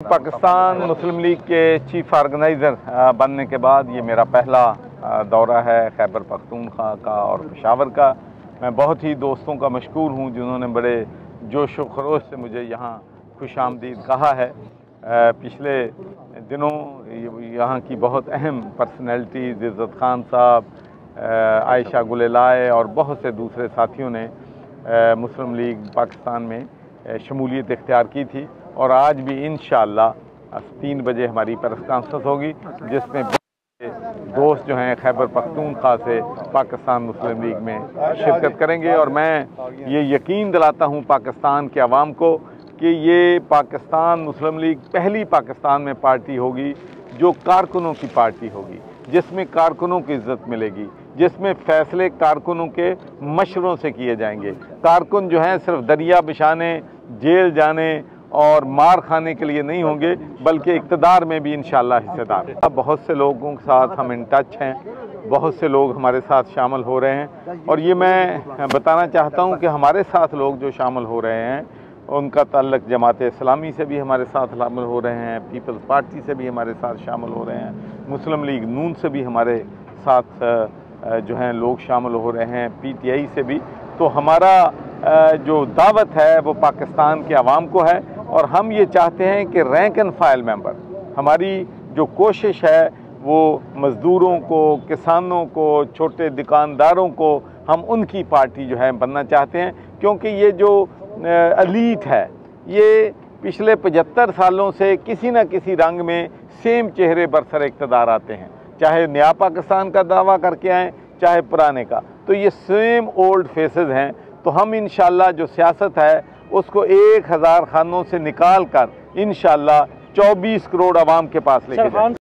पाकिस्तान मुस्लिम league के chief organiser बनने के बाद ये मेरा पहला दौरा है खैबर पख्तूनख्वा का और पेशावर का। मैं बहुत ही दोस्तों का मशहूर हूँ जिन्होंने बड़े जोश व खरोश से मुझे यहाँ खुश आमदीद कहा है। पिछले दिनों यहाँ की बहुत अहम पर्सनैलिटीज़ इज़्ज़त खान साहब आयशा गुलेलाए और बहुत से दूसरे साथियों ने मुस्लिम लीग पाकिस्तान में शमूलियत इख्तियार की थी और आज भी इन तीन बजे हमारी प्रेस कॉन्फ्रेंस होगी, जिसमें दोस्त जो हैं खैबर पख्तूनख्वा से पाकिस्तान मुस्लिम लीग में शिरकत करेंगे और मैं ये यकीन दिलाता हूँ पाकिस्तान के आवाम को कि ये पाकिस्तान मुस्लिम लीग पहली पाकिस्तान में पार्टी होगी, जो कारकुनों की पार्टी होगी। जिसमें कारकुनों की इज़्ज़त मिलेगी, जिसमें फ़ैसले कारकुनों के मशरों से किए जाएँगे। कारकुन जो हैं सिर्फ़ दरिया बिछाने, जेल जाने और मार खाने के लिए नहीं होंगे, बल्कि इकतदार में भी इन हिस्सेदार। बहुत से लोगों के साथ हम इन टच हैं, बहुत से लोग हमारे साथ शामिल हो रहे हैं। और ये मैं बताना चाहता हूँ कि हमारे साथ लोग जो शामिल हो रहे हैं, उनका तल्लक जमात इस्लामी से भी हमारे साथ शामिल हो रहे हैं, पीपल्स पार्टी से भी हमारे साथ शामिल हो रहे हैं। मुस्लिम लीग नून से भी हमारे साथ जो हैं, लोग शामिल हो रहे हैं, पीटीआई से भी। तो हमारा जो दावत है, वो पाकिस्तान के आवाम को है और हम ये चाहते हैं कि रैंक एंड फ़ाइल मेंबर हमारी जो कोशिश है, वो मज़दूरों को, किसानों को, छोटे दुकानदारों को हम उनकी पार्टी जो है, बनना चाहते हैं। क्योंकि ये जो अलीट है, ये पिछले पचहत्तर सालों से किसी न किसी रंग में सेम चेहरे बरसर इकतदार आते हैं। चाहे नया पाकिस्तान का दावा करके आएँ चाहे पुराने का। तो ये सेम ओल्ड फेसेस हैं। तो हम इन जो सियासत है उसको एक हज़ार खानों से निकाल कर इन चौबीस करोड़ आवाम के पास लेके जाए